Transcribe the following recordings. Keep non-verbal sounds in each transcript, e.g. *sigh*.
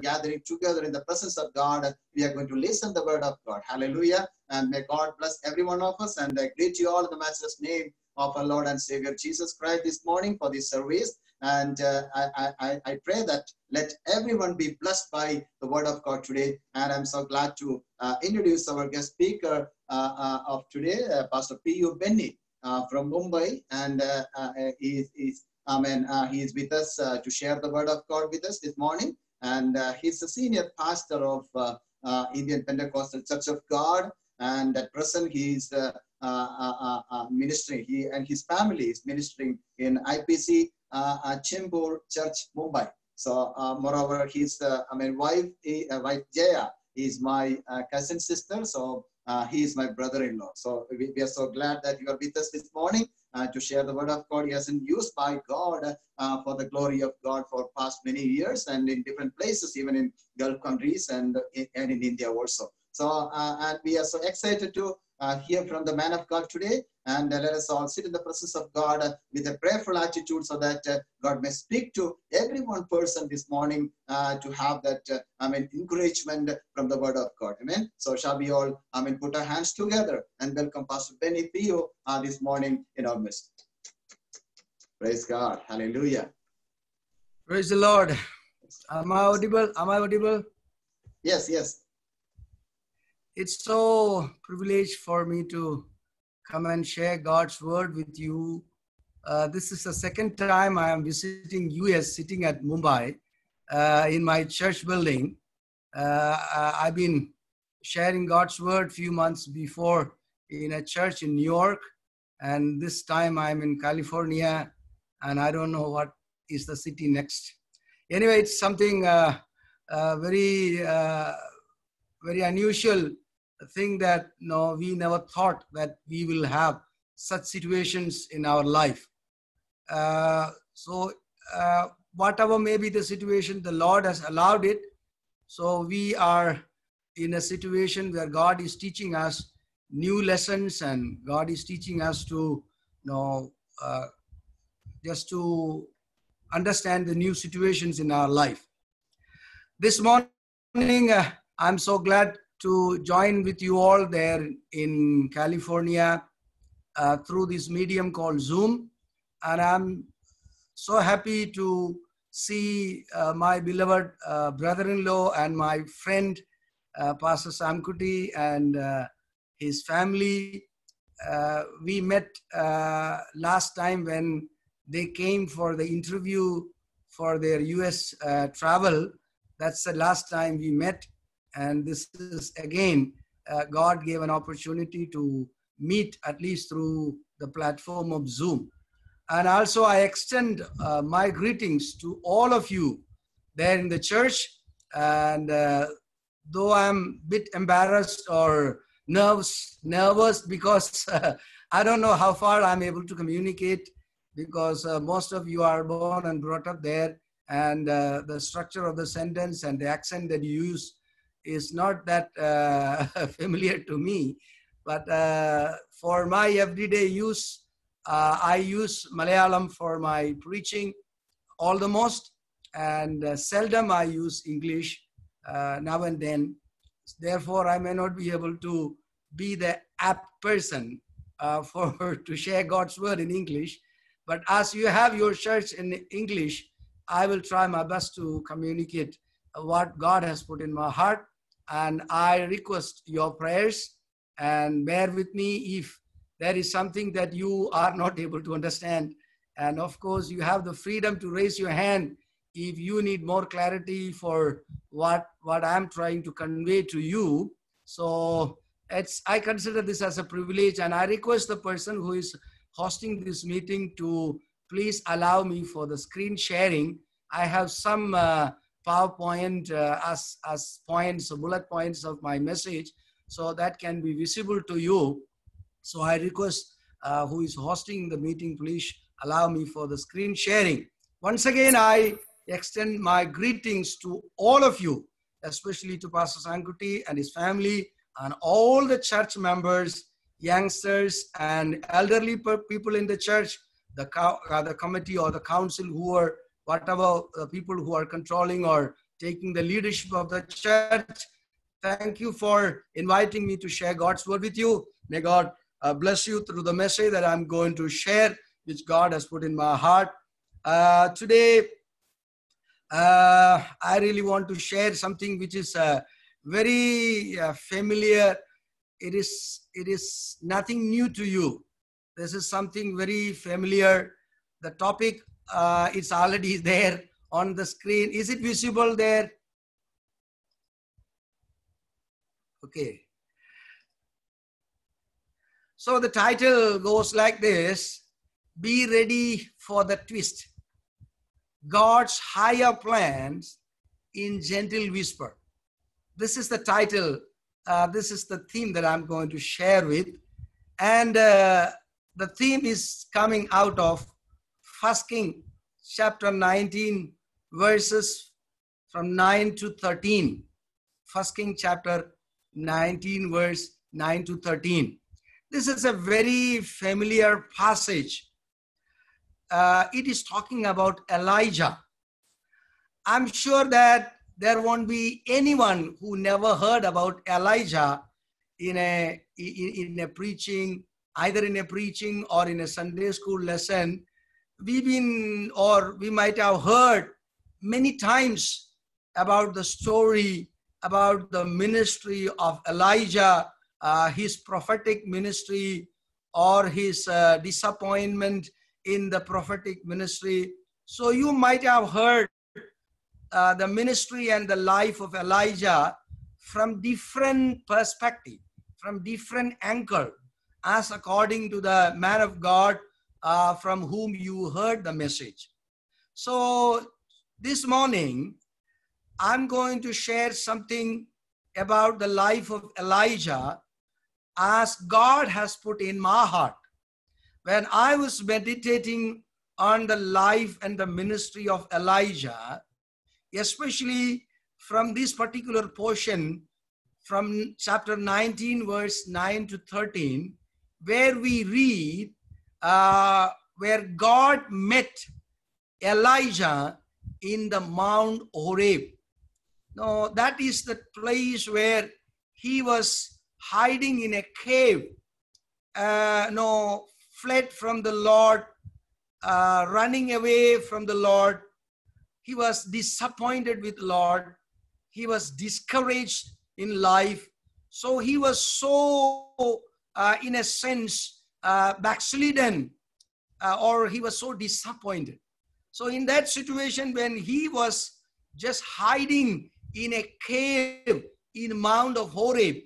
gathering together in the presence of God, we are going to listen the word of God. Hallelujah. And may God bless every one of us. And I greet you all in the matchless name of our Lord and Savior Jesus Christ this morning for this service. And uh, I, I, I pray that let everyone be blessed by the word of God today. And I'm so glad to uh, introduce our guest speaker uh, uh of today, uh, Pastor P.U. Benny uh, from Mumbai. And he, he's, I mean, he is with us to share the word of God with us this morning. And he's the senior pastor of Indian Pentecostal Church of God. And at present, he is ministering. He and his family is ministering in IPC uh, uh, Chembur Church, Mumbai. So uh, moreover, his I mean wife, wife Jaya is my cousin sister. So uh, he is my brother-in-law. So we, we, are so glad that you are with us this morning uh, Uh, to share the word of God. He has been used by God uh, for the glory of God for past many years and in different places, even in Gulf countries and, and in India also. So, uh, and we are so excited to uh, hear from the man of God today. And uh, let us all sit in the presence of God uh, with a prayerful attitude so that uh, God may speak to every one person this morning to have that, I mean, encouragement from the word of God. Amen. So shall we all, I mean, put our hands together and welcome Pastor Benny Theo this morning in our midst. Praise God. Hallelujah. Praise the Lord. Am I audible? Am I audible? Yes, yes. It's so privileged for me to come and share God's word with you. Uh, this is the second time I am visiting US, sitting at Mumbai uh, in my church building. Uh, I've been sharing God's word few months before in a church in New York, and this time I'm in California, and I don't know what is the city next. Anyway, it's something uh, uh, very, uh, very unusual thing that no, we never thought that we will have such situations in our life. Uh, so, uh, whatever may be the situation, the Lord has allowed it. So, we are in a situation where God is teaching us new lessons and God is teaching us to you know, uh, just to understand the new situations in our life. This morning, uh, I'm so glad to join with you all there in California uh, through this medium called Zoom. And I'm so happy to see uh, my beloved uh, brother-in-law and my friend, uh, Pastor Sam Kuti and uh, his family. Uh, we met last time when they came for the interview for their US travel. That's the last time we met and this is again, uh, God gave an opportunity to meet at least through the platform of Zoom. And also, I extend uh, my greetings to all of you there in the church. And uh, though I'm a bit embarrassed or nervous, nervous because *laughs* I don't know how far I'm able to communicate because uh, most of you are born and brought up there, and uh, the structure of the sentence and the accent that you use is not that uh, *laughs* familiar to me. But uh, for my everyday use, uh, I use Malayalam for my preaching all the most, and uh, seldom I use English uh, now and then. Therefore, I may not be able to be the apt person uh, *laughs* for to share God's word in English. But as you have your church in English, I will try my best to communicate what God has put in my heart and I request your prayers and bear with me if there is something that you are not able to understand. And of course, you have the freedom to raise your hand if you need more clarity for what, what I'm trying to convey to you. So it's, I consider this as a privilege and I request the person who is hosting this meeting to please allow me for the screen sharing. I have some uh, PowerPoint uh, as, as points, bullet points of my message, so that can be visible to you. So I request uh, who is hosting the meeting, please allow me for the screen sharing. Once again, I extend my greetings to all of you, especially to Pastor Sankuti and his family and all the church members, youngsters, and elderly people in the church, the, uh, the committee or the council who are whatever uh, people who are controlling or taking the leadership of the church. Thank you for inviting me to share God's word with you. May God uh, bless you through the message that I'm going to share, which God has put in my heart. Uh, today, uh, I really want to share something which is uh, very uh, familiar. It is it is nothing new to you. This is something very familiar. The topic uh, is already there on the screen. Is it visible there? Okay. So the title goes like this Be ready for the twist. God's higher plans in gentle whisper. This is the title. Uh, this is the theme that I'm going to share with. And uh, the theme is coming out of First King chapter 19, verses from 9 to 13. First King chapter 19, verse 9 to 13. This is a very familiar passage. Uh, it is talking about Elijah. I'm sure that there won't be anyone who never heard about Elijah in a in, in a preaching, either in a preaching or in a Sunday school lesson. We've been, or we might have heard many times about the story about the ministry of Elijah, uh, his prophetic ministry, or his uh, disappointment in the prophetic ministry. So you might have heard uh, the ministry and the life of Elijah from different perspective, from different angle, as according to the man of God uh, from whom you heard the message. So this morning, I'm going to share something about the life of Elijah as God has put in my heart. When I was meditating on the life and the ministry of Elijah, especially from this particular portion from chapter 19, verse 9 to 13, where we read uh, where God met Elijah in the Mount Horeb. No, that is the place where he was hiding in a cave. Uh, no, fled from the Lord, uh, running away from the Lord. He was disappointed with Lord. He was discouraged in life. So he was so, uh, in a sense, uh, backslidden, uh, or he was so disappointed. So in that situation, when he was just hiding in a cave in Mount of Horeb,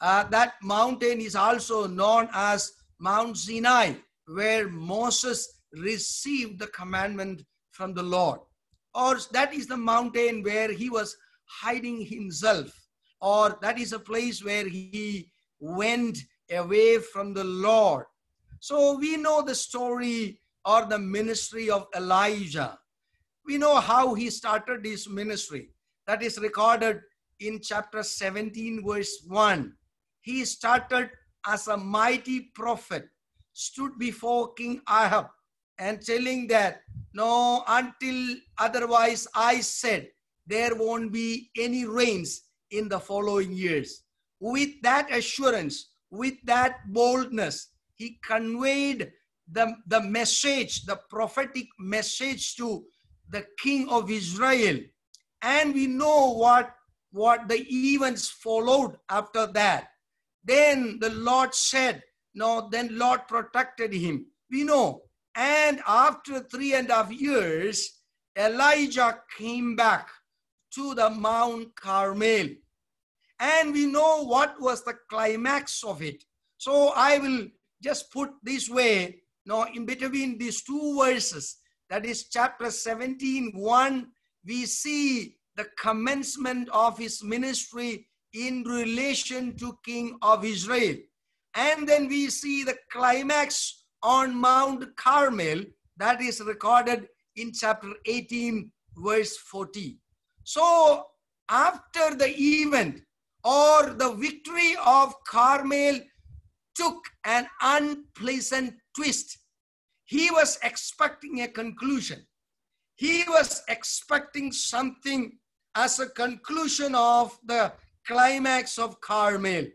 uh, that mountain is also known as Mount Sinai, where Moses received the commandment from the Lord. Or that is the mountain where he was hiding himself, or that is a place where he went away from the Lord. So we know the story or the ministry of Elijah. We know how he started his ministry. That is recorded in chapter 17, verse 1. He started as a mighty prophet, stood before King Ahab and telling that, no, until otherwise I said, there won't be any rains in the following years. With that assurance, with that boldness, he conveyed the, the message, the prophetic message to the king of Israel. And we know what, what the events followed after that. Then the Lord said, no, then Lord protected him. We know. And after three and a half years, Elijah came back to the Mount Carmel. And we know what was the climax of it. So I will just put this way now, in between these two verses, that is chapter 17, 1, we see the commencement of his ministry in relation to King of Israel. And then we see the climax on Mount Carmel that is recorded in chapter 18, verse 40. So, after the event or the victory of Carmel took an unpleasant twist. He was expecting a conclusion. He was expecting something as a conclusion of the climax of Carmel.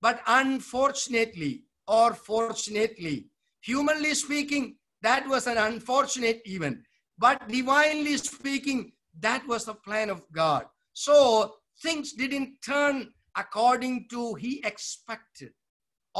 But unfortunately, or fortunately, humanly speaking, that was an unfortunate event. But divinely speaking, that was the plan of God. So things didn't turn according to he expected.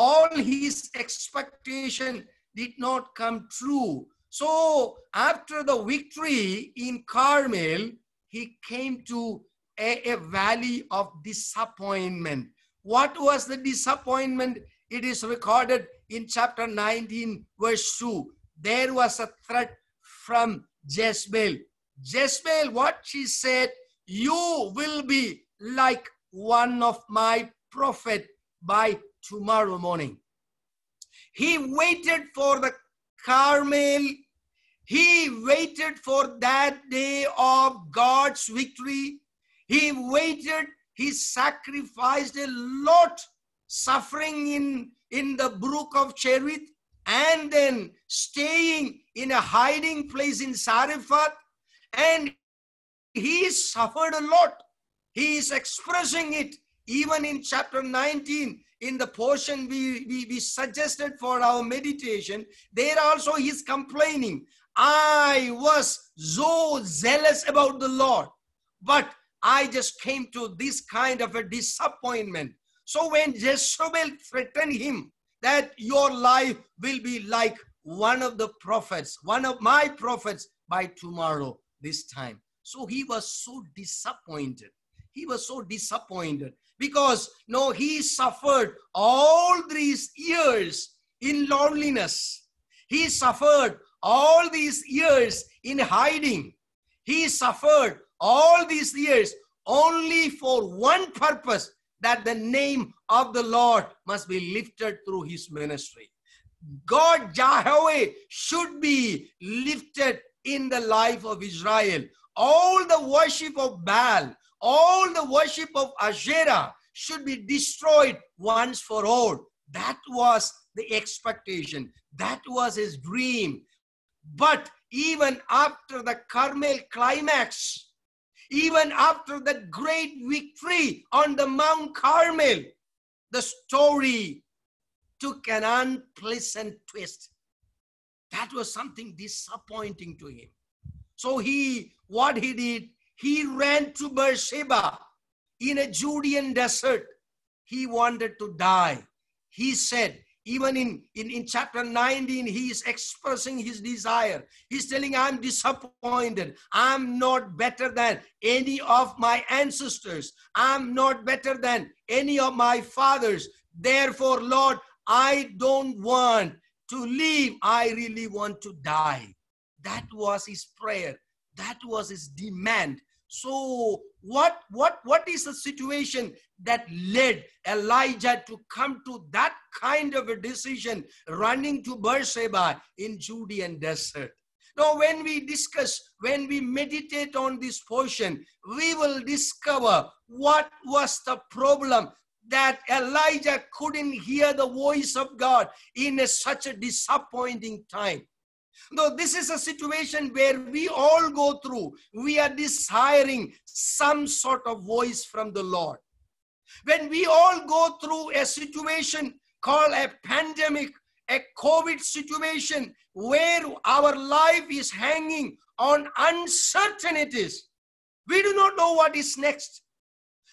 All his expectation did not come true. So after the victory in Carmel, he came to a, a valley of disappointment. What was the disappointment? It is recorded in chapter 19, verse 2. There was a threat from Jezebel. Jezebel, what she said, you will be like one of my prophet by tomorrow morning. He waited for the Carmel. He waited for that day of God's victory. He waited. He sacrificed a lot, suffering in, in the brook of Cherith, and then staying in a hiding place in Zarephath. And he suffered a lot. He is expressing it even in chapter 19 in the portion we, we, we suggested for our meditation. There also he's complaining. I was so zealous about the Lord, but I just came to this kind of a disappointment. So when Jezebel threatened him that your life will be like one of the prophets, one of my prophets by tomorrow, this time. So he was so disappointed. He was so disappointed because no, he suffered all these years in loneliness. He suffered all these years in hiding. He suffered all these years only for one purpose that the name of the Lord must be lifted through his ministry. God Yahweh should be lifted in the life of Israel. All the worship of Baal, all the worship of Asherah should be destroyed once for all. That was the expectation. That was his dream. But even after the Carmel climax, even after the great victory on the Mount Carmel, the story took an unpleasant twist. That was something disappointing to him. So he, what he did, he ran to Beersheba in a Judean desert. He wanted to die. He said, even in, in, in chapter 19, he is expressing his desire. He's telling, I'm disappointed. I'm not better than any of my ancestors. I'm not better than any of my fathers. Therefore, Lord, I don't want to live. I really want to die. That was his prayer. That was his demand. So what what what is the situation that led Elijah to come to that kind of a decision running to Beersheba in Judean desert? Now, when we discuss, when we meditate on this portion, we will discover what was the problem that Elijah couldn't hear the voice of God in a, such a disappointing time. Though this is a situation where we all go through, we are desiring some sort of voice from the Lord. When we all go through a situation called a pandemic, a COVID situation where our life is hanging on uncertainties, we do not know what is next.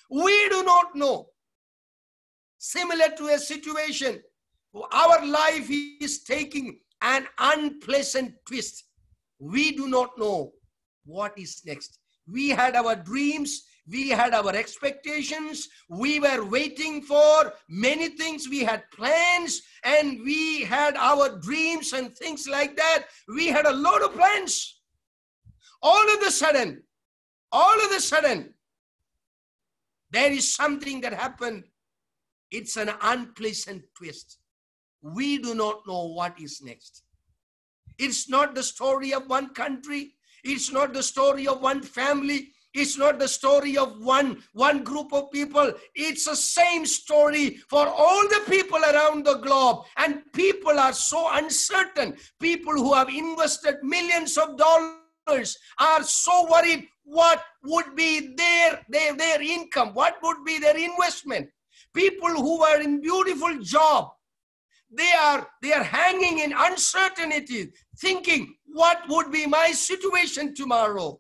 We do not know. Similar to a situation, our life is taking an unpleasant twist. We do not know what is next. We had our dreams, we had our expectations, we were waiting for many things, we had plans, and we had our dreams and things like that. We had a lot of plans. All of a sudden, all of a sudden, there is something that happened. It's an unpleasant twist we do not know what is next. It's not the story of one country. It's not the story of one family. It's not the story of one, one group of people. It's the same story for all the people around the globe. And people are so uncertain. People who have invested millions of dollars are so worried what would be their, their, their income, what would be their investment. People who are in beautiful job, they are they are hanging in uncertainty, thinking, what would be my situation tomorrow?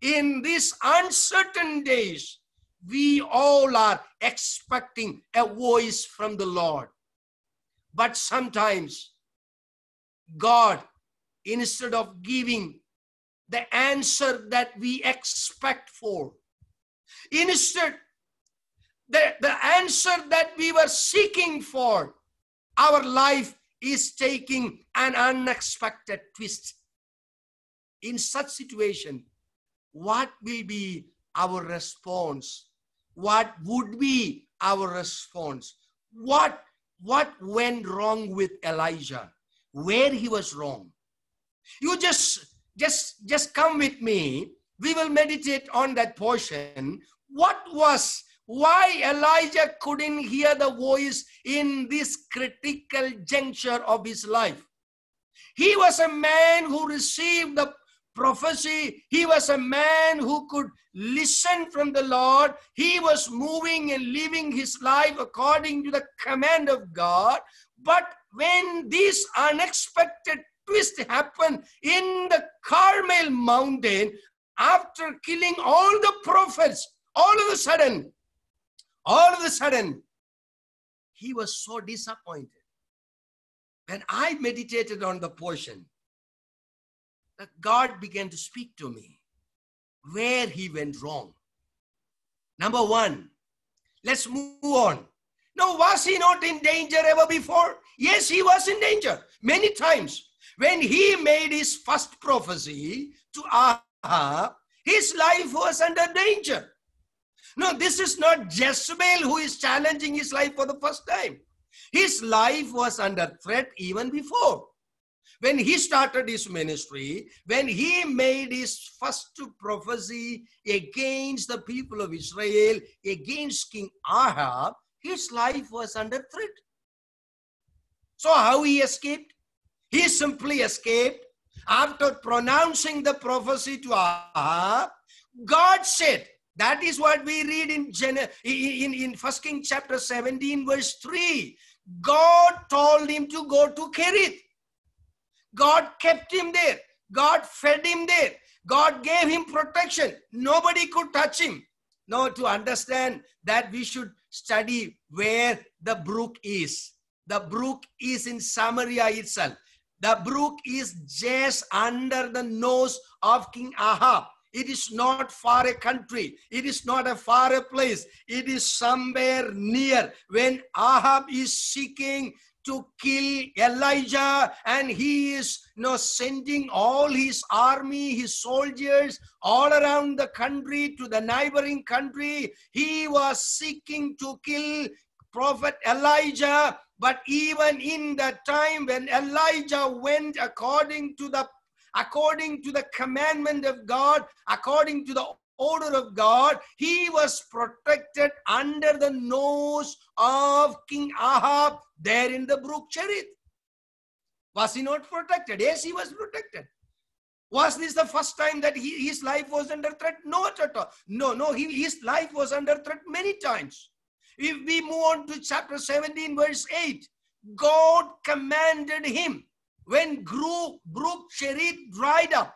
In these uncertain days, we all are expecting a voice from the Lord. But sometimes God, instead of giving the answer that we expect for, instead, the, the answer that we were seeking for, our life is taking an unexpected twist. In such situation, what will be our response? What would be our response? What what went wrong with Elijah? Where he was wrong? You just just just come with me. We will meditate on that portion. What was why Elijah couldn't hear the voice in this critical juncture of his life? He was a man who received the prophecy. He was a man who could listen from the Lord. He was moving and living his life according to the command of God. But when this unexpected twist happened in the Carmel mountain, after killing all the prophets, all of a sudden, all of a sudden, he was so disappointed. When I meditated on the portion, that God began to speak to me where he went wrong. Number one, let's move on. Now, was he not in danger ever before? Yes, he was in danger many times. When he made his first prophecy to Ahab, his life was under danger. No, this is not Jezebel who is challenging his life for the first time. His life was under threat even before when he started his ministry, when he made his first prophecy against the people of Israel, against King Ahab, his life was under threat. So, how he escaped? He simply escaped after pronouncing the prophecy to Ahab. God said, that is what we read in, in, in 1 King chapter 17, verse 3. God told him to go to Kerith. God kept him there. God fed him there. God gave him protection. Nobody could touch him. Now, to understand that we should study where the brook is. The brook is in Samaria itself. The brook is just under the nose of King Ahab. It is not far a country. It is not a far a place. It is somewhere near. When Ahab is seeking to kill Elijah and he is you know, sending all his army, his soldiers all around the country to the neighboring country. He was seeking to kill Prophet Elijah. But even in the time when Elijah went according to the according to the commandment of God, according to the order of God, he was protected under the nose of King Ahab there in the brook Cherith. Was he not protected? Yes, he was protected. Was this the first time that he, his life was under threat? Not at all. No, no, he, his life was under threat many times. If we move on to chapter 17, verse 8, God commanded him when brook Cherith dried up,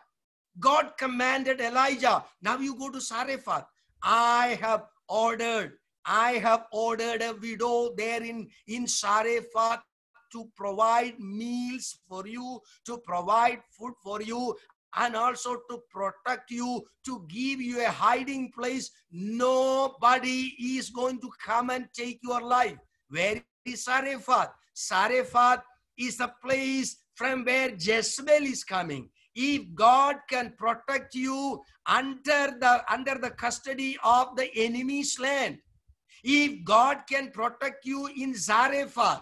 God commanded Elijah, now you go to Zarephath. I have ordered, I have ordered a widow there in, in Zarephath to provide meals for you, to provide food for you, and also to protect you, to give you a hiding place. Nobody is going to come and take your life. Where is Zarephath? Zarephath is a place from where Jezebel is coming if God can protect you under the, under the custody of the enemy's land, if God can protect you in Zarephath,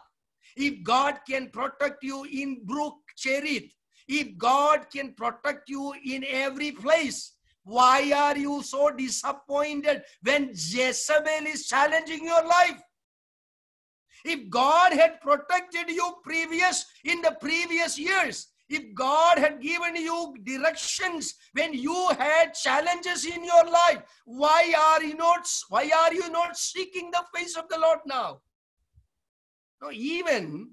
if God can protect you in Brook Cherith, if God can protect you in every place, why are you so disappointed when Jezebel is challenging your life? If God had protected you previous in the previous years, if God had given you directions when you had challenges in your life, why are you not why are you not seeking the face of the Lord now? No, even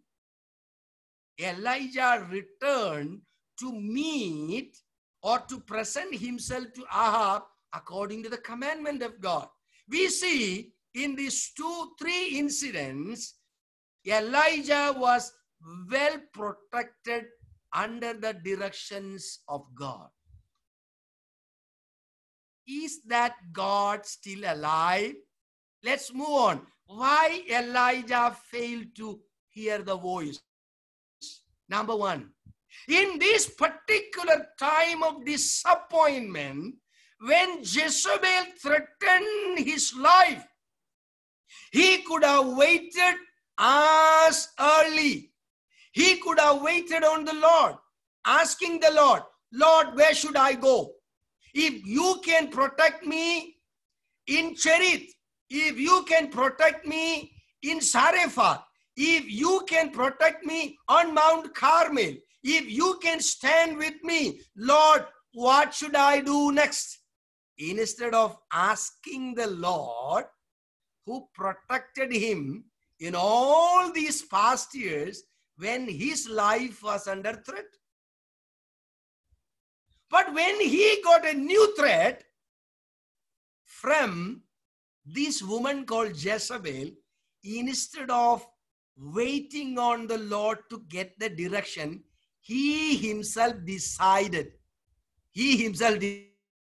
Elijah returned to meet or to present himself to Ahab according to the commandment of God. We see in these two, three incidents, Elijah was well protected under the directions of God. Is that God still alive? Let's move on. Why Elijah failed to hear the voice? Number one, in this particular time of disappointment, when Jezebel threatened his life, he could have waited as early. He could have waited on the Lord, asking the Lord, Lord, where should I go? If you can protect me in Cherith, if you can protect me in Zarephath, if you can protect me on Mount Carmel, if you can stand with me, Lord, what should I do next? Instead of asking the Lord, who protected him in all these past years when his life was under threat. But when he got a new threat from this woman called Jezebel, instead of waiting on the Lord to get the direction, he himself decided. He himself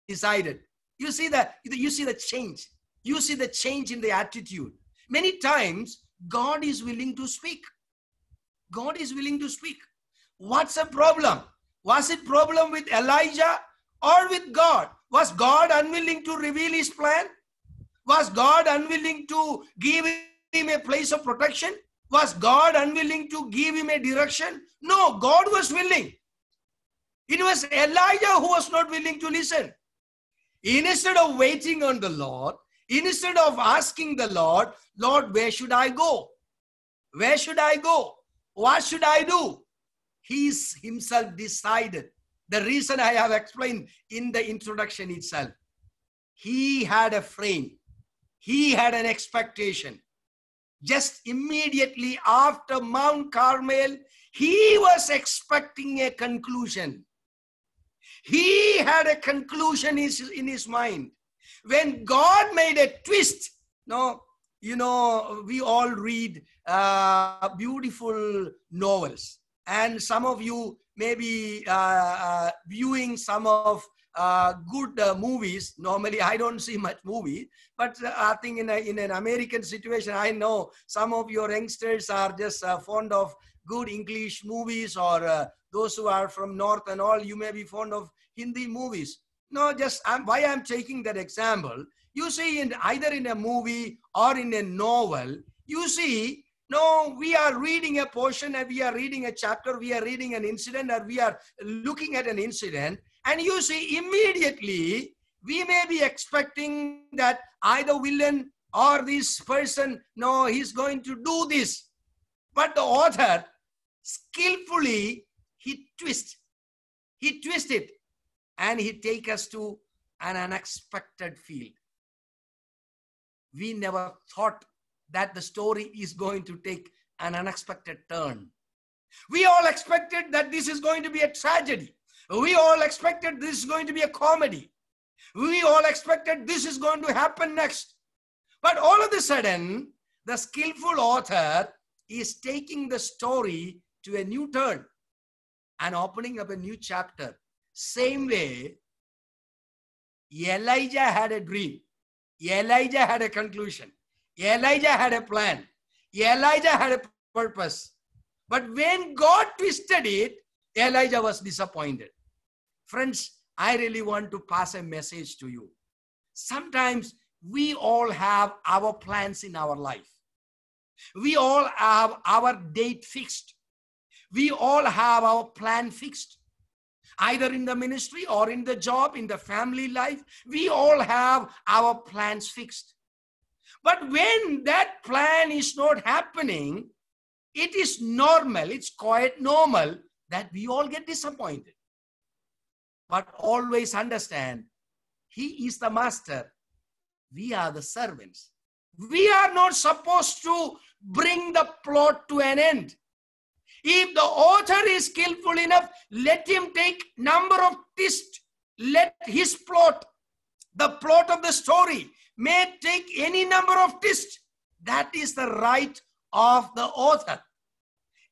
decided. You see that you see the change. You see the change in the attitude. Many times God is willing to speak. God is willing to speak. What's the problem? Was it problem with Elijah or with God? Was God unwilling to reveal his plan? Was God unwilling to give him a place of protection? Was God unwilling to give him a direction? No, God was willing. It was Elijah who was not willing to listen. Instead of waiting on the Lord, instead of asking the Lord, Lord, where should I go? Where should I go? What should I do? He himself decided. The reason I have explained in the introduction itself. He had a frame. He had an expectation. Just immediately after Mount Carmel, he was expecting a conclusion. He had a conclusion in his mind. When God made a twist, no, you know, we all read uh, beautiful novels. And some of you may be uh, uh, viewing some of uh, good uh, movies. Normally, I don't see much movie, but uh, I think in, a, in an American situation, I know some of your youngsters are just fond of good English movies, or those who are from North and all, you may be fond of Hindi movies. No, just I'm, why I'm taking that example. You see, in either in a movie or in a novel, you see no, we are reading a portion and we are reading a chapter, we are reading an incident, or we are looking at an incident, and you see, immediately we may be expecting that either villain or this person, no, he's going to do this. But the author skillfully he twists, he twist it, and he take us to an unexpected field. We never thought that the story is going to take an unexpected turn. We all expected that this is going to be a tragedy. We all expected this is going to be a comedy. We all expected this is going to happen next. But all of a sudden, the skillful author is taking the story to a new turn and opening up a new chapter. Same way, Elijah had a dream. Elijah had a conclusion. Elijah had a plan. Elijah had a purpose. But when God twisted it, Elijah was disappointed. Friends, I really want to pass a message to you. Sometimes we all have our plans in our life. We all have our date fixed. We all have our plan fixed. Either in the ministry or in the job, in the family life, we all have our plans fixed. But when that plan is not happening, it is normal, it's quite normal that we all get disappointed. But always understand, He is the master, we are the servants. We are not supposed to bring the plot to an end. If the author is skillful enough, let him take number of twists. Let his plot, the plot of the story, may take any number of twists. That is the right of the author.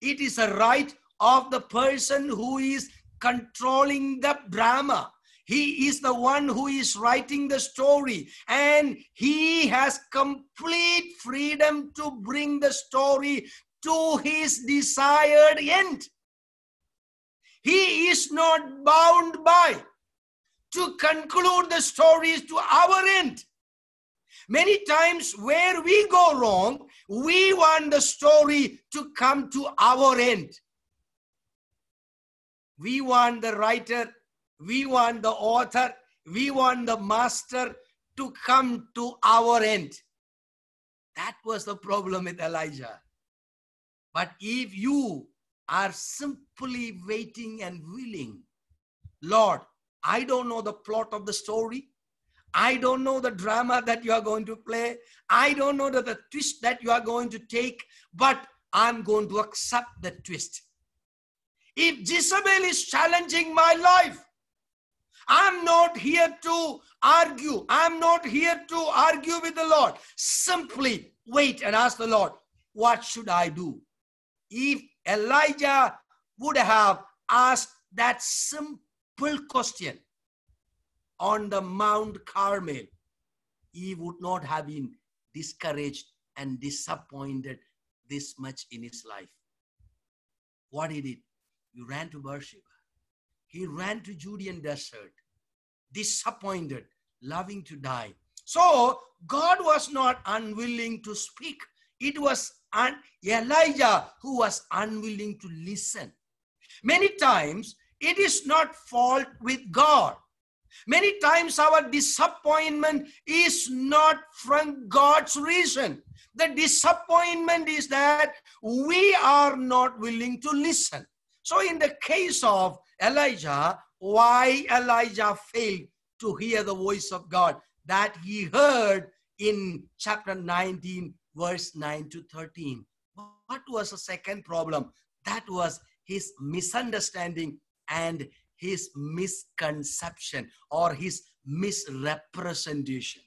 It is a right of the person who is controlling the drama. He is the one who is writing the story, and he has complete freedom to bring the story to his desired end. He is not bound by to conclude the stories to our end. Many times, where we go wrong, we want the story to come to our end. We want the writer, we want the author, we want the master to come to our end. That was the problem with Elijah. But if you are simply waiting and willing, Lord, I don't know the plot of the story. I don't know the drama that you are going to play. I don't know the, the twist that you are going to take, but I'm going to accept the twist. If Jezebel is challenging my life, I'm not here to argue. I'm not here to argue with the Lord. Simply wait and ask the Lord, what should I do? If Elijah would have asked that simple question on the Mount Carmel, he would not have been discouraged and disappointed this much in his life. What did? He ran to Beersheba. He ran to Judean desert, disappointed, loving to die. So God was not unwilling to speak. It was un- Elijah who was unwilling to listen. Many times it is not fault with God. Many times our disappointment is not from God's reason. The disappointment is that we are not willing to listen. So, in the case of Elijah, why Elijah failed to hear the voice of God that he heard in chapter 19, verse 9 to 13. What was the second problem? That was his misunderstanding and his misconception or his misrepresentation.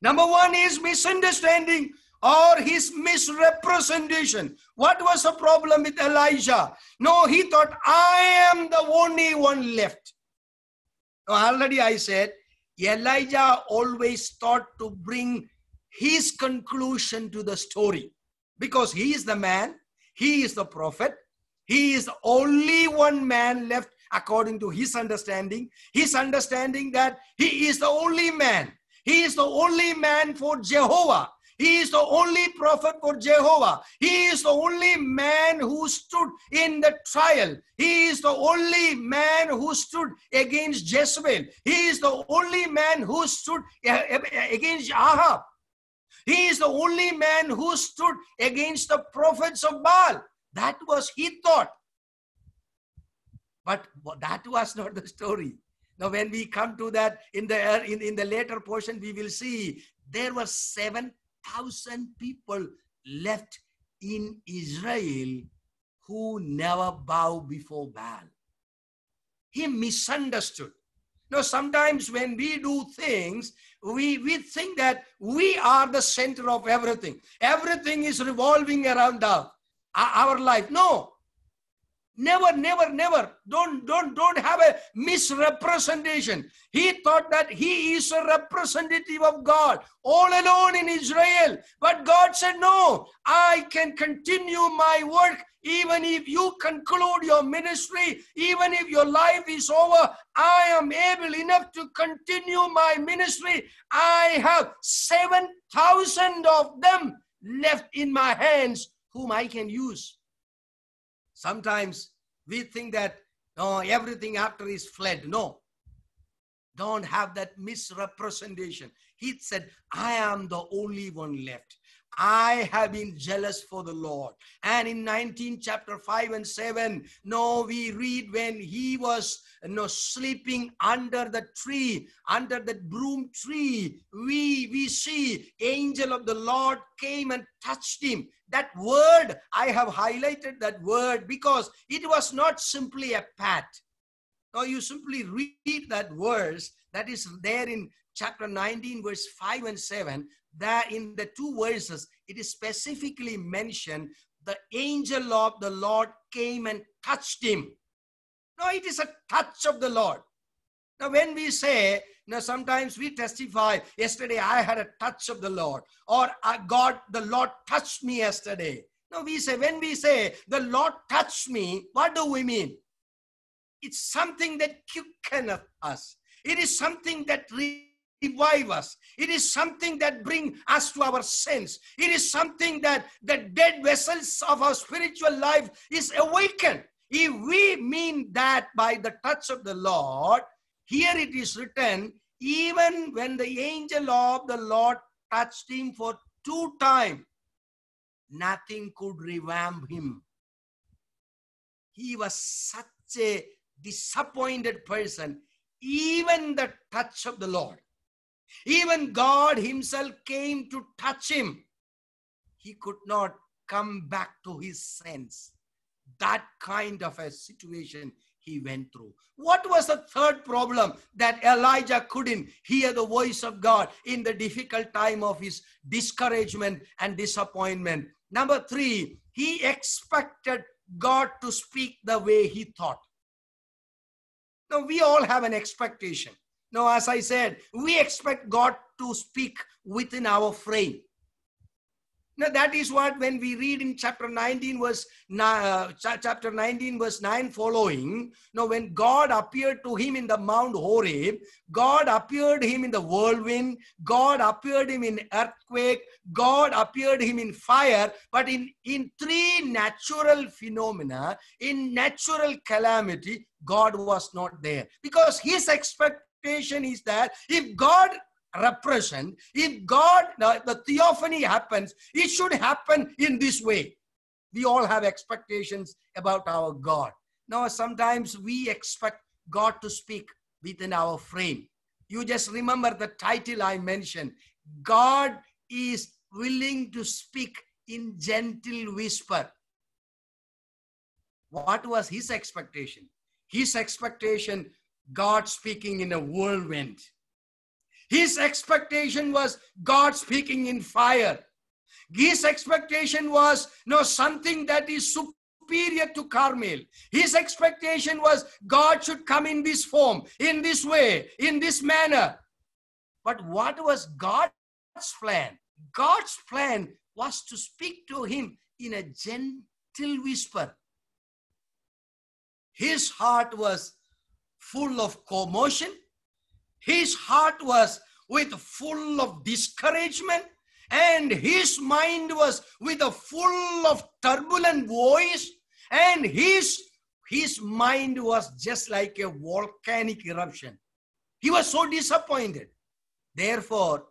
Number one is misunderstanding or his misrepresentation. What was the problem with Elijah? No, he thought, I am the only one left. Already I said, Elijah always thought to bring his conclusion to the story because he is the man, he is the prophet, he is only one man left according to his understanding. His understanding that he is the only man, he is the only man for Jehovah. He is the only prophet for Jehovah. He is the only man who stood in the trial. He is the only man who stood against Jezebel. He is the only man who stood against Ahab. He is the only man who stood against the prophets of Baal. That was he thought. But that was not the story. Now, when we come to that in the uh, in, in the later portion, we will see there were seven thousand people left in Israel who never bow before Baal. He misunderstood. Now, sometimes when we do things, we, we think that we are the center of everything. Everything is revolving around our, our life. No. Never, never, never. Don't, don't, don't have a misrepresentation. He thought that he is a representative of God all alone in Israel. But God said, No, I can continue my work even if you conclude your ministry, even if your life is over, I am able enough to continue my ministry. I have 7,000 of them left in my hands whom I can use. Sometimes we think that oh, everything after is fled. No. Don't have that misrepresentation. He said, I am the only one left. I have been jealous for the Lord. And in 19 chapter 5 and 7, no, we read when he was you know, sleeping under the tree, under the broom tree, we, we see angel of the Lord came and touched him. That word, I have highlighted that word because it was not simply a pat. Now you simply read that verse that is there in chapter 19, verse 5 and 7, that in the two verses, it is specifically mentioned the angel of the Lord came and touched him. No, it is a touch of the Lord. Now, when we say, now sometimes we testify, yesterday I had a touch of the Lord, or God, the Lord touched me yesterday. Now we say, when we say the Lord touched me, what do we mean? It's something that quickeneth us. It is something that revive us. It is something that bring us to our sense. It is something that the dead vessels of our spiritual life is awakened. If we mean that by the touch of the Lord, here it is written, even when the angel of the Lord touched him for two times, nothing could revamp him. He was such a disappointed person, even the touch of the Lord. Even God Himself came to touch him. He could not come back to his sense. That kind of a situation he went through. What was the third problem that Elijah couldn't hear the voice of God in the difficult time of his discouragement and disappointment? Number three, he expected God to speak the way he thought. Now, we all have an expectation. Now, as I said, we expect God to speak within our frame. Now, that is what when we read in chapter 19, verse uh, chapter 19, verse 9 following. Now, when God appeared to him in the Mount Horeb, God appeared him in the whirlwind, God appeared him in earthquake, God appeared him in fire, but in, in three natural phenomena, in natural calamity, God was not there because his expectation is that if God represent, if God, the, the theophany happens, it should happen in this way. We all have expectations about our God. Now, sometimes we expect God to speak within our frame. You just remember the title I mentioned. God is willing to speak in gentle whisper. What was his expectation? His expectation, God speaking in a whirlwind. His expectation was God speaking in fire. His expectation was no something that is superior to Carmel. His expectation was God should come in this form, in this way, in this manner. But what was God's plan? God's plan was to speak to him in a gentle whisper. His heart was full of commotion. His heart was with full of discouragement and his mind was with a full of turbulent voice and his his mind was just like a volcanic eruption. He was so disappointed. Therefore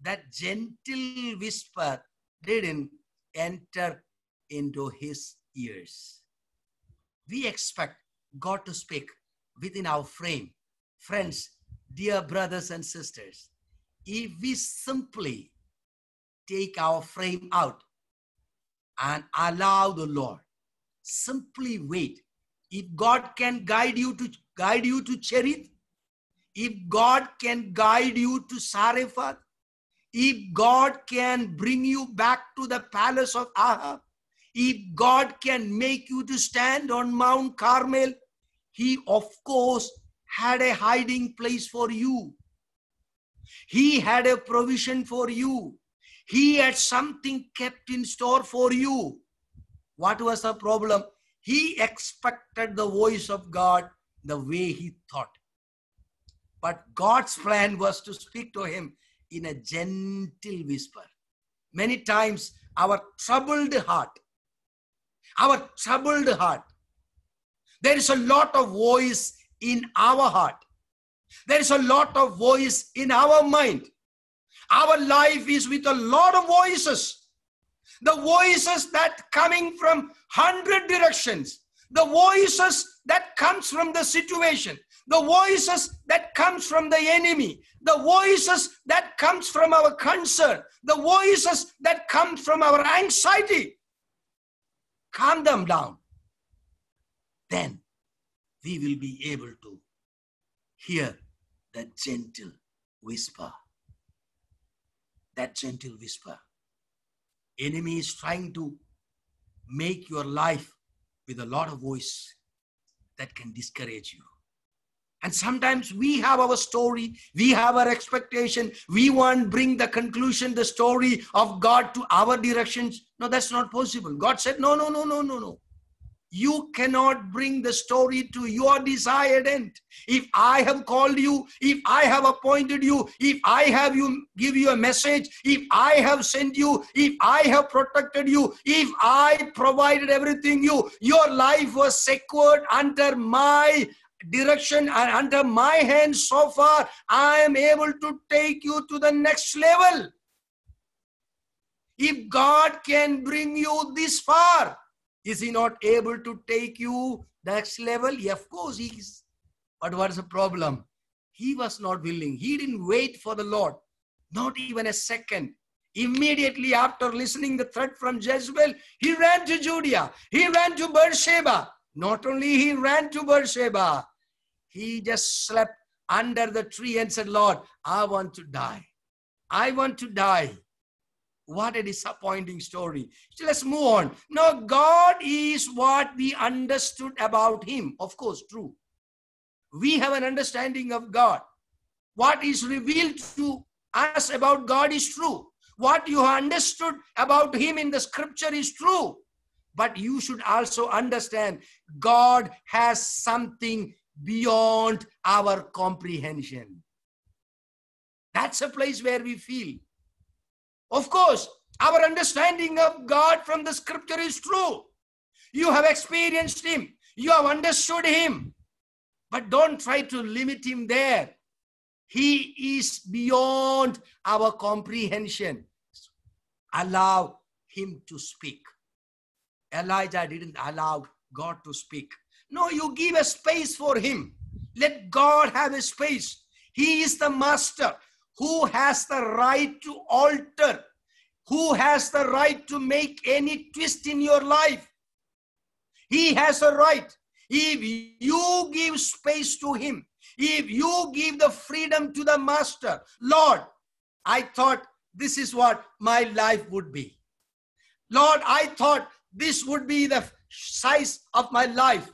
that gentle whisper didn't enter into his ears. We expect god to speak within our frame friends dear brothers and sisters, if we simply take our frame out and allow the Lord, simply wait. If God can guide you to guide you to Cherith, if God can guide you to Zarephath, if God can bring you back to the palace of Ahab, if God can make you to stand on Mount Carmel, He of course had a hiding place for you. He had a provision for you. He had something kept in store for you. What was the problem? He expected the voice of God the way he thought. But God's plan was to speak to him in a gentle whisper. Many times, our troubled heart, our troubled heart, there is a lot of voice in our heart. There is a lot of voice in our mind. Our life is with a lot of voices. the voices that coming from hundred directions, the voices that comes from the situation, the voices that comes from the enemy, the voices that comes from our concern, the voices that come from our anxiety. Calm them down. Then we will be able to hear that gentle whisper. That gentle whisper. Enemy is trying to make your life with a lot of voice that can discourage you. And sometimes we have our story, we have our expectation, we want bring the conclusion, the story of God to our directions. No, that's not possible. God said, no, no, no, no, no, no. You cannot bring the story to your desired end. If I have called you, if I have appointed you, if I have you give you a message, if I have sent you, if I have protected you, if I provided everything you, your life was secured under my direction and under my hand so far, I am able to take you to the next level. If God can bring you this far, is He not able to take you the next level? Yeah, of course He is. But what is the problem? He was not willing. He didn't wait for the Lord, not even a second. Immediately after listening the threat from Jezebel, he ran to Judea. He ran to Beersheba. Not only he ran to Beersheba, he just slept under the tree and said, Lord, I want to die. I want to die. What a disappointing story. So let's move on. Now, God is what we understood about Him. Of course, true. We have an understanding of God. What is revealed to us about God is true. What you understood about Him in the scripture is true. But you should also understand God has something beyond our comprehension. That's a place where we feel. Of course, our understanding of God from the scripture is true. You have experienced Him, you have understood Him, but don't try to limit Him there. He is beyond our comprehension. Allow Him to speak. Elijah didn't allow God to speak. No, you give a space for him. Let God have a space. He is the master who has the right to alter, who has the right to make any twist in your life. He has a right. If you give space to him, if you give the freedom to the master, Lord, I thought this is what my life would be. Lord, I thought this would be the size of my life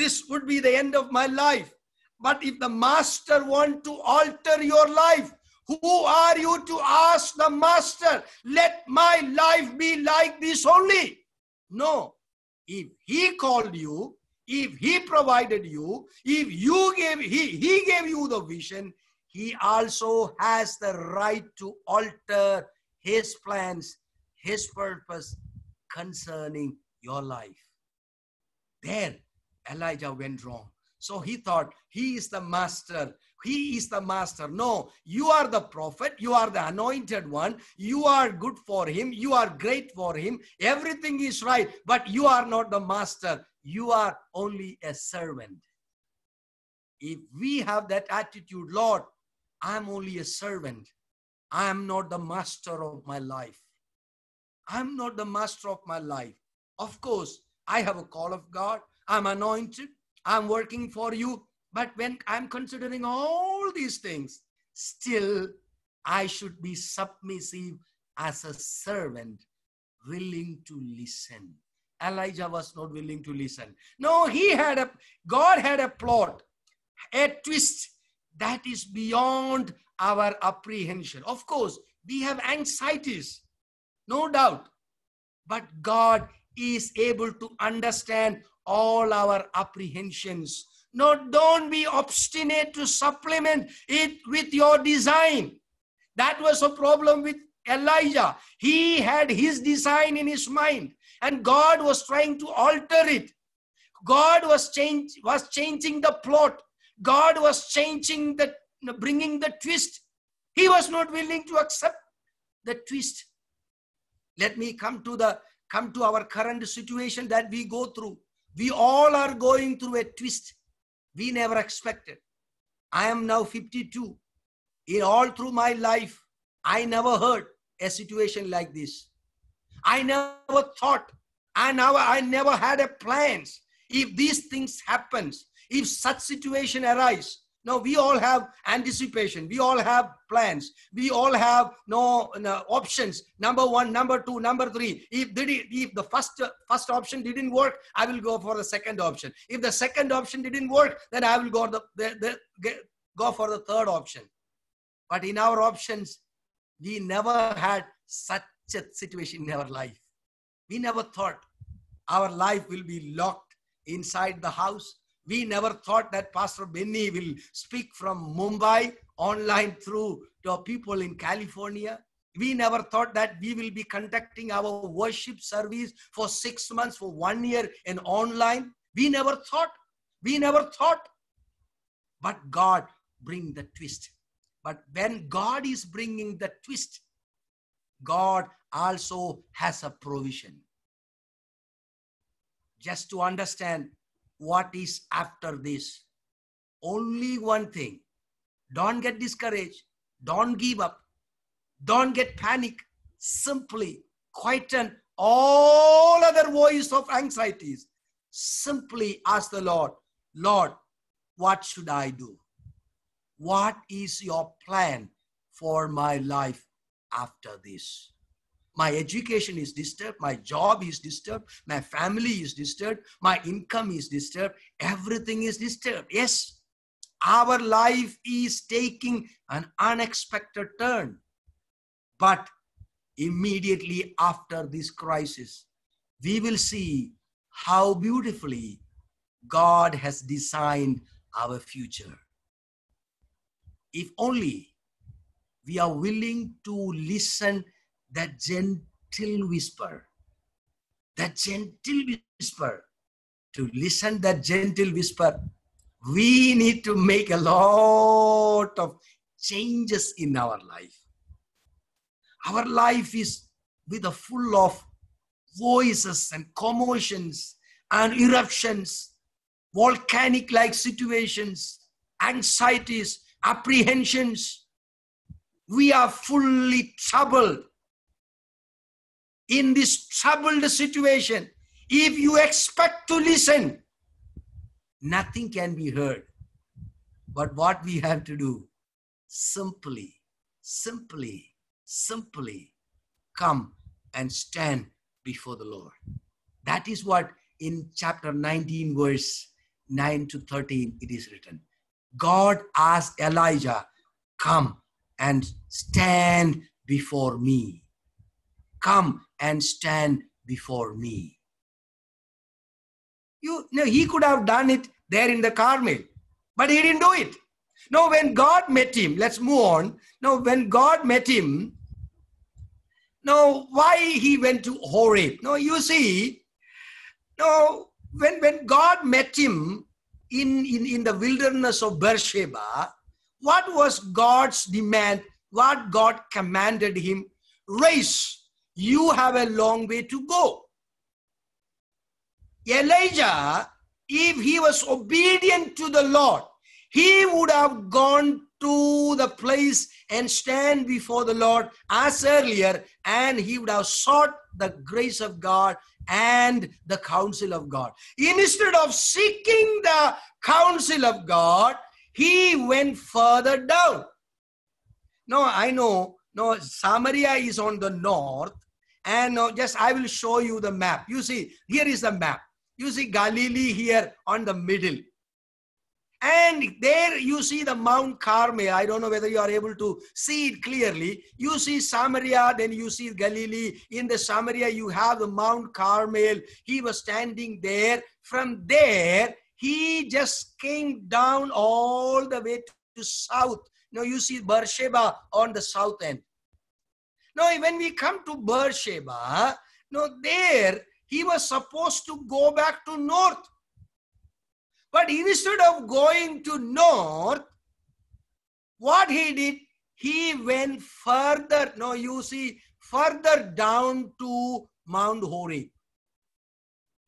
this would be the end of my life. But if the master want to alter your life, who are you to ask the master, let my life be like this only? No. If he called you, if he provided you, if you gave, he, he gave you the vision, he also has the right to alter his plans, his purpose concerning your life. There, Elijah went wrong. So he thought, he is the master. He is the master. No, you are the prophet. You are the anointed one. You are good for him. You are great for him. Everything is right, but you are not the master. You are only a servant. If we have that attitude, Lord, I'm only a servant. I am not the master of my life. I'm not the master of my life. Of course, I have a call of God. I'm anointed, I'm working for you. But when I'm considering all these things, still I should be submissive as a servant, willing to listen. Elijah was not willing to listen. No, he had a, God had a plot, a twist that is beyond our apprehension. Of course, we have anxieties, no doubt. But God is able to understand all our apprehensions. No, don't be obstinate to supplement it with your design. That was a problem with Elijah. He had his design in his mind, and God was trying to alter it. God was change was changing the plot. God was changing the bringing the twist. He was not willing to accept the twist. Let me come to the come to our current situation that we go through. We all are going through a twist we never expected. I am now 52. In all through my life, I never heard a situation like this. I never thought, I never, I never had a plans. If these things happens, if such situation arise, no, we all have anticipation. We all have plans. We all have no, no, options. Number one, number two, number three. If did it, if the first first option didn't work, I will go for the second option. If the second option didn't work, then I will go the, the, the go for the third option. But in our options, we never had such a situation in our life. We never thought our life will be locked inside the house we never thought that Pastor Benny will speak from Mumbai online through to people in California. We never thought that we will be conducting our worship service for six months, for one year, and online. We never thought. We never thought. But God bring the twist. But when God is bringing the twist, God also has a provision. Just to understand what is after this. Only one thing. Don't get discouraged. Don't give up. Don't get panic. Simply quieten all other voice of anxieties. Simply ask the Lord, Lord, what should I do? What is your plan for my life after this? My education is disturbed. My job is disturbed. My family is disturbed. My income is disturbed. Everything is disturbed. Yes, our life is taking an unexpected turn. But immediately after this crisis, we will see how beautifully God has designed our future. If only we are willing to listen that gentle whisper, that gentle whisper, to listen that gentle whisper, we need to make a lot of changes in our life. Our life is with a full of voices and commotions and eruptions, volcanic like situations, anxieties, apprehensions. We are fully troubled in this troubled situation, if you expect to listen, nothing can be heard. But what we have to do, simply, simply, simply come and stand before the Lord. That is what in chapter 19, verse 9 to 13, it is written. God asked Elijah, Come and stand before me. Come and stand before me. You know, he could have done it there in the Carmel, but he didn't do it. No, when God met him, let's move on. No, when God met him, no, why he went to Horeb? No, you see, no, when, when God met him in, in, in the wilderness of Beersheba, what was God's demand? What God commanded him? Raise you have a long way to go. Elijah, if he was obedient to the Lord, he would have gone to the place and stand before the Lord as earlier, and he would have sought the grace of God and the counsel of God. Instead of seeking the counsel of God, he went further down. No, I know no, Samaria is on the north. And just I will show you the map. You see, here is the map. You see Galilee here on the middle. And there you see the Mount Carmel. I don't know whether you are able to see it clearly. You see Samaria, then you see Galilee. In the Samaria, you have the Mount Carmel. He was standing there. From there, he just came down all the way to south now you see Beersheba on the south end. Now when we come to Beersheba, now there he was supposed to go back to north. But instead of going to north, what he did, he went further. Now you see, further down to Mount Horeb.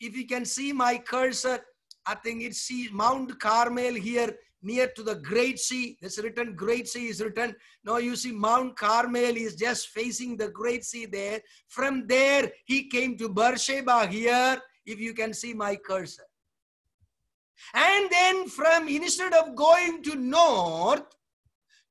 If you can see my cursor, I think it's see Mount Carmel here near to the Great Sea. It's written Great Sea is written. Now you see Mount Carmel is just facing the Great Sea there. From there he came to Beersheba here. If you can see my cursor. And then from instead of going to north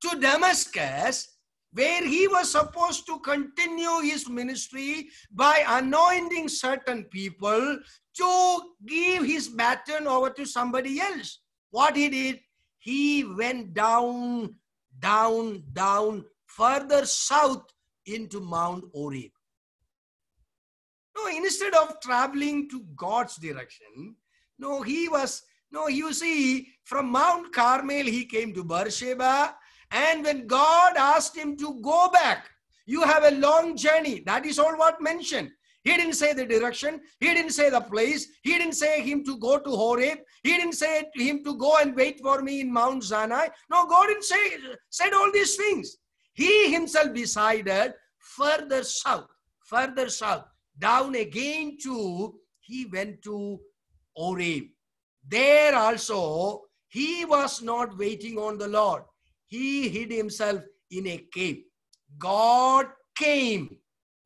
to Damascus, where he was supposed to continue his ministry by anointing certain people to give his baton over to somebody else. What he did, he went down, down, down, further south into Mount Horeb. No, instead of traveling to God's direction, no, he was, no, you see, from Mount Carmel, he came to Beersheba, and when God asked him to go back, you have a long journey. That is all what mentioned. He didn't say the direction. He didn't say the place. He didn't say him to go to Horeb. He didn't say him to go and wait for me in Mount Sinai. No, God didn't say said all these things. He himself decided further south, further south, down again to he went to Horeb. There also he was not waiting on the Lord he hid himself in a cave. God came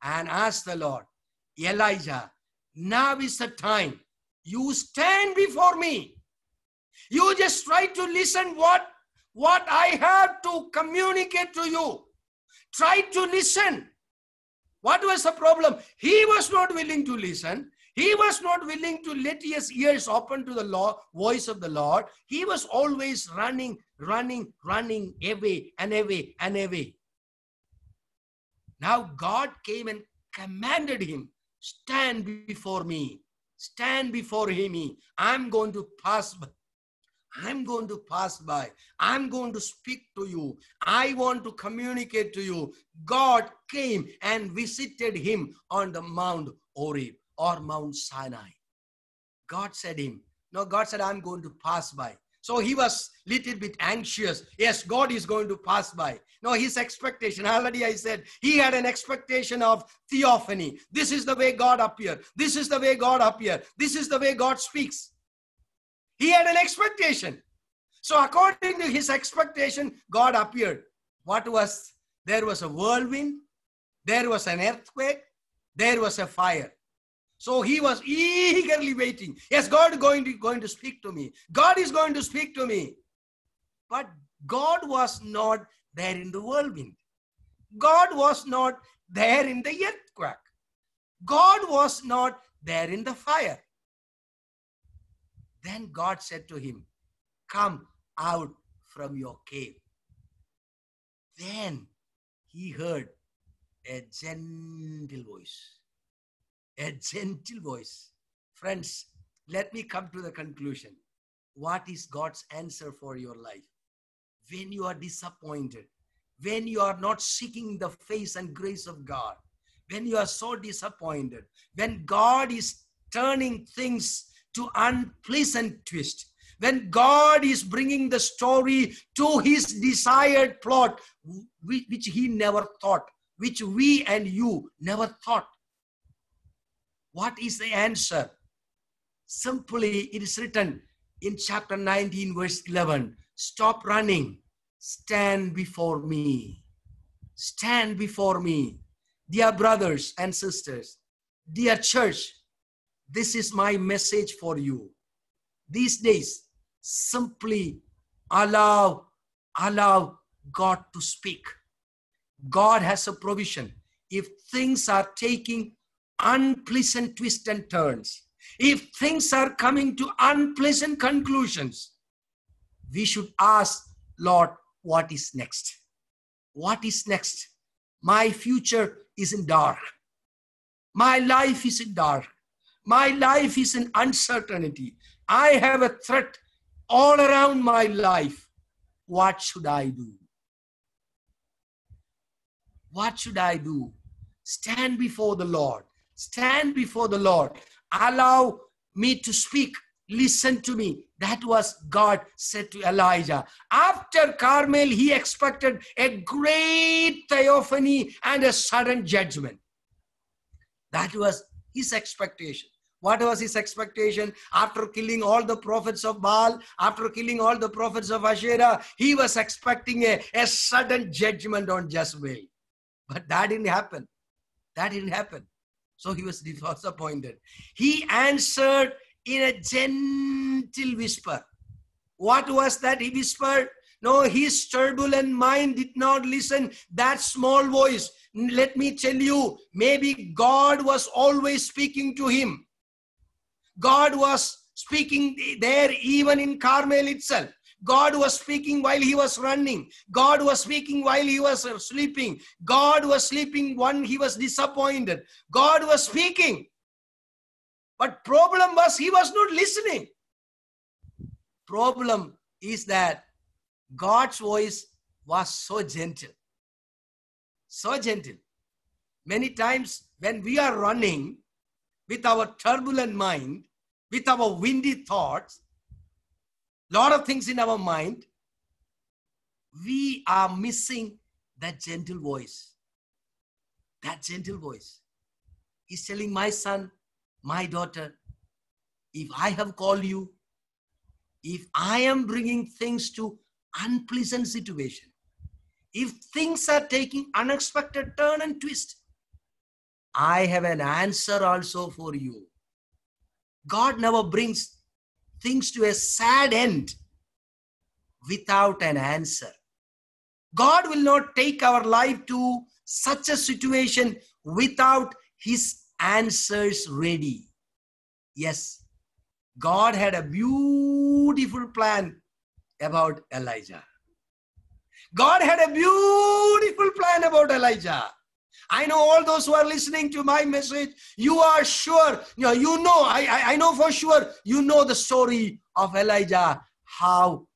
and asked the Lord, Elijah, now is the time. You stand before me. You just try to listen what, what I have to communicate to you. Try to listen. What was the problem? He was not willing to listen. He was not willing to let his ears open to the law, voice of the Lord. He was always running, running, running away and away and away. Now God came and commanded him, stand before me, stand before him. I'm going to pass by. I'm going to pass by. I'm going to speak to you. I want to communicate to you. God came and visited him on the Mount Horeb or Mount Sinai. God said him, no, God said, I'm going to pass by. So he was little bit anxious. Yes, God is going to pass by. No, his expectation, already I said, he had an expectation of theophany. This is the way God appeared. This is the way God appeared. This is the way God speaks. He had an expectation. So according to his expectation, God appeared. What was, there was a whirlwind, there was an earthquake, there was a fire. So he was eagerly waiting. Yes, God is going to, going to speak to me. God is going to speak to me. But God was not there in the whirlwind. God was not there in the earthquake. God was not there in the fire. Then God said to him, Come out from your cave. Then he heard a gentle voice a gentle voice. Friends, let me come to the conclusion. What is God's answer for your life? When you are disappointed, when you are not seeking the face and grace of God, when you are so disappointed, when God is turning things to unpleasant twist, when God is bringing the story to his desired plot, which he never thought, which we and you never thought. What is the answer? Simply, it is written in chapter 19, verse 11 Stop running, stand before me. Stand before me. Dear brothers and sisters, dear church, this is my message for you. These days, simply allow, allow God to speak. God has a provision. If things are taking unpleasant twists and turns, if things are coming to unpleasant conclusions, we should ask, Lord, what is next? What is next? My future is in dark. My life is in dark. My life is in uncertainty. I have a threat all around my life. What should I do? What should I do? Stand before the Lord stand before the Lord. Allow me to speak listen to me. That was God said to Elijah. After Carmel, he expected a great theophany and a sudden judgment. That was his expectation. What was his expectation? After killing all the prophets of Baal, after killing all the prophets of Asherah, he was expecting a, a sudden judgment on Jezebel. But that didn't happen. That didn't happen. So he was disappointed. He answered in a gentle whisper. What was that he whispered? No, his turbulent mind did not listen that small voice. Let me tell you, maybe God was always speaking to him. God was speaking there even in Carmel itself. God was speaking while he was running. God was speaking while he was sleeping. God was sleeping when he was disappointed. God was speaking. But problem was he was not listening. Problem is that God's voice was so gentle. So gentle. Many times when we are running with our turbulent mind, with our windy thoughts, lot of things in our mind, we are missing that gentle voice. That gentle voice. He's telling my son, my daughter, if I have called you, if I am bringing things to unpleasant situation, if things are taking unexpected turn and twist, I have an answer also for you. God never brings things to a sad end without an answer. God will not take our life to such a situation without his answers ready. Yes, God had a beautiful plan about Elijah. God had a beautiful plan about Elijah. I know all those who are listening to my message, you are sure, you know, you know I, I, I know for sure, you know the story of Elijah, how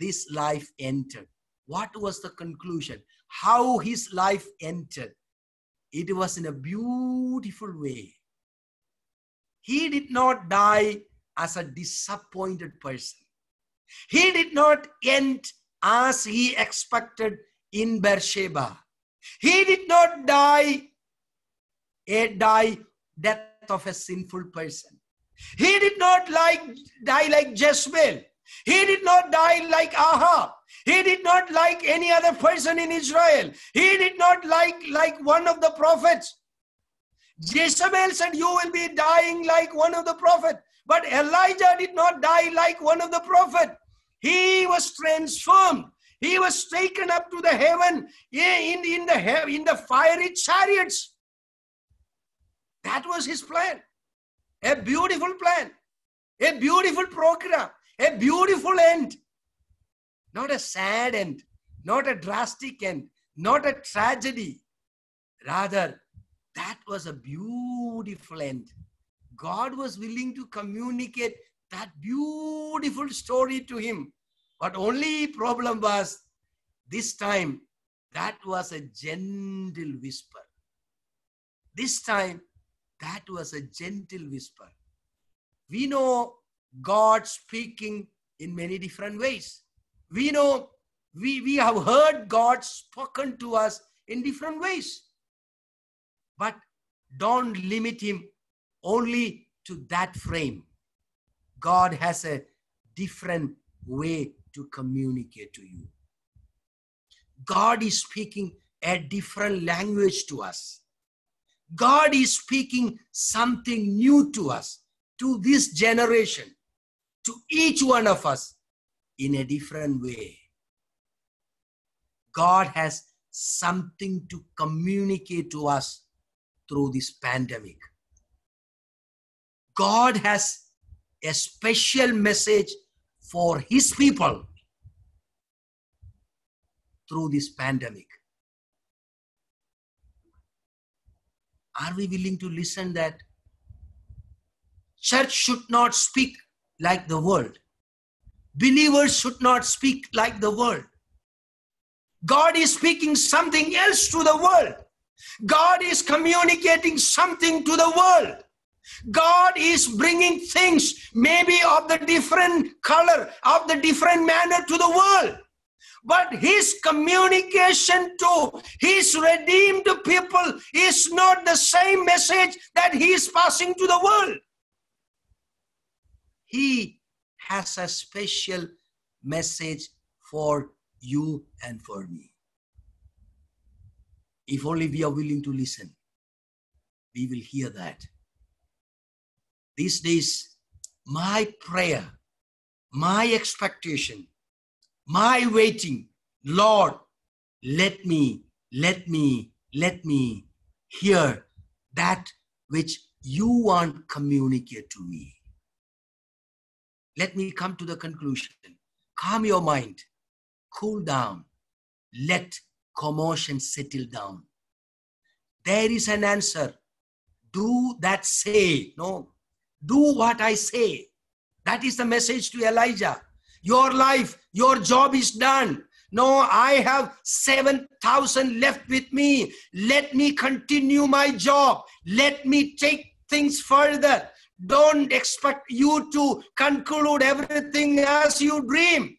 this life entered. What was the conclusion? How his life entered. It was in a beautiful way. He did not die as a disappointed person. He did not end as he expected in Beersheba. He did not die a die death of a sinful person. He did not like die like Jezebel. He did not die like Ahab. He did not like any other person in Israel. He did not like like one of the prophets. Jezebel said, You will be dying like one of the prophets. But Elijah did not die like one of the prophets. He was transformed. He was taken up to the heaven eh, in, in, the, in the fiery chariots. That was his plan. A beautiful plan. A beautiful program. A beautiful end. Not a sad end. Not a drastic end. Not a tragedy. Rather, that was a beautiful end. God was willing to communicate that beautiful story to him. But only problem was this time that was a gentle whisper. This time that was a gentle whisper. We know God speaking in many different ways. We know we, we have heard God spoken to us in different ways. But don't limit him only to that frame. God has a different way to communicate to you. God is speaking a different language to us. God is speaking something new to us, to this generation, to each one of us in a different way. God has something to communicate to us through this pandemic. God has a special message for his people through this pandemic. Are we willing to listen that church should not speak like the world? Believers should not speak like the world. God is speaking something else to the world. God is communicating something to the world. God is bringing things maybe of the different color, of the different manner to the world. But his communication to his redeemed people is not the same message that he is passing to the world. He has a special message for you and for me. If only we are willing to listen, we will hear that. These days, my prayer, my expectation, my waiting, Lord, let me, let me, let me hear that which you want communicate to me. Let me come to the conclusion. Calm your mind, cool down, let commotion settle down. There is an answer. Do that say. No, do what I say. That is the message to Elijah. Your life, your job is done. No, I have 7,000 left with me. Let me continue my job. Let me take things further. Don't expect you to conclude everything as you dream.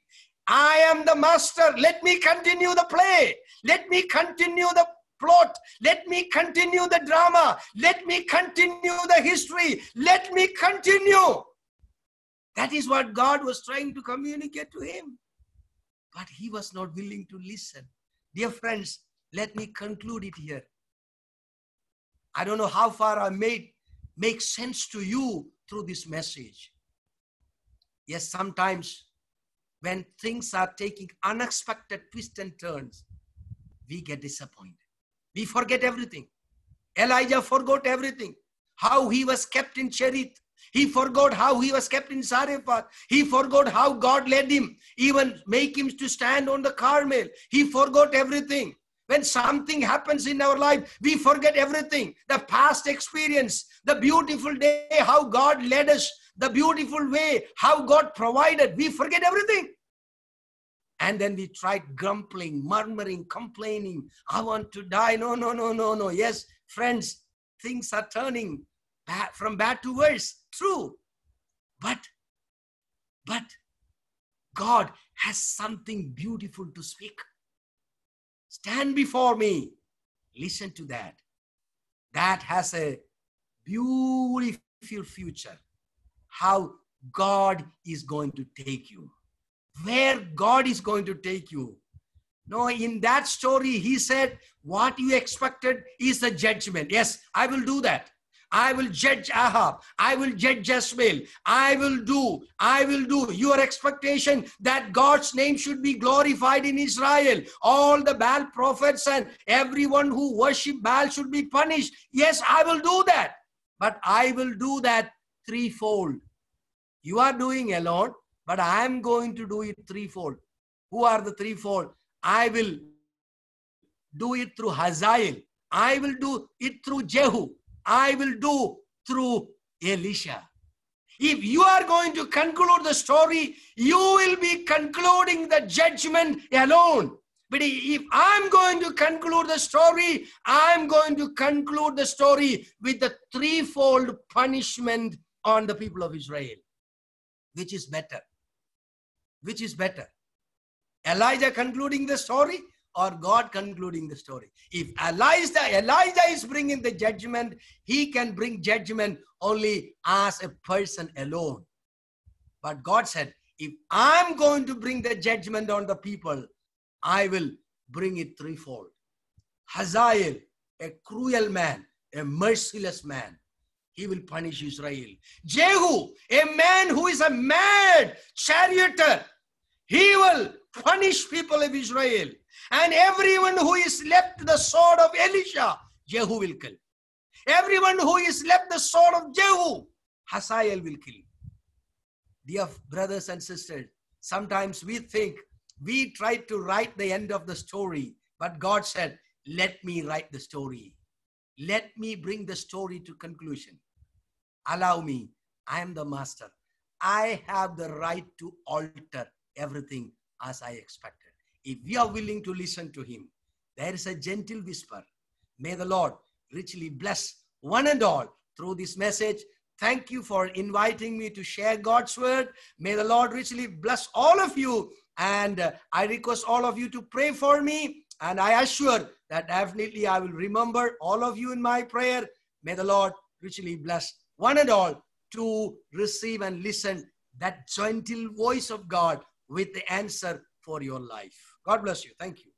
I am the master. Let me continue the play. Let me continue the plot. Let me continue the drama. Let me continue the history. Let me continue. That is what God was trying to communicate to him. But he was not willing to listen. Dear friends, let me conclude it here. I don't know how far I made make sense to you through this message. Yes, sometimes when things are taking unexpected twists and turns, we get disappointed. We forget everything. Elijah forgot everything. How he was kept in Cherith. He forgot how he was kept in Zarephath. He forgot how God led him, even make him to stand on the Carmel. He forgot everything. When something happens in our life, we forget everything. The past experience, the beautiful day, how God led us, the beautiful way, how God provided. We forget everything. And then we tried grumbling, murmuring, complaining. I want to die. No, no, no, no, no. Yes, friends, things are turning bad, from bad to worse. True. But, but God has something beautiful to speak. Stand before me. Listen to that. That has a beautiful future. How God is going to take you where God is going to take you. No, in that story, he said, What you expected is the judgment. Yes, I will do that. I will judge Ahab. I will judge Jezebel. I will do. I will do. Your expectation that God's name should be glorified in Israel. All the Baal prophets and everyone who worship Baal should be punished. Yes, I will do that. But I will do that threefold. You are doing alone but I am going to do it threefold. Who are the threefold? I will do it through Hazael. I will do it through Jehu. I will do through Elisha. If you are going to conclude the story, you will be concluding the judgment alone. But if I'm going to conclude the story, I'm going to conclude the story with the threefold punishment on the people of Israel. Which is better? Which is better? Elijah concluding the story or God concluding the story? If Elijah, Elijah is bringing the judgment, he can bring judgment only as a person alone. But God said, if I'm going to bring the judgment on the people, I will bring it threefold. Hazael, a cruel man, a merciless man, he will punish Israel. Jehu, a man who is a mad charioteer, he will punish people of Israel. And everyone who is left the sword of Elisha, Jehu will kill. Everyone who is left the sword of Jehu, Hazael will kill. Dear brothers and sisters, sometimes we think we try to write the end of the story, but God said, Let me write the story. Let me bring the story to conclusion. Allow me. I am the master. I have the right to alter everything as I expected. If we are willing to listen to him, there is a gentle whisper. May the Lord richly bless one and all through this message. Thank you for inviting me to share God's word. May the Lord richly bless all of you. And uh, I request all of you to pray for me. And I assure that definitely I will remember all of you in my prayer. May the Lord richly bless one and all, to receive and listen that gentle voice of God with the answer for your life. God bless you. Thank you.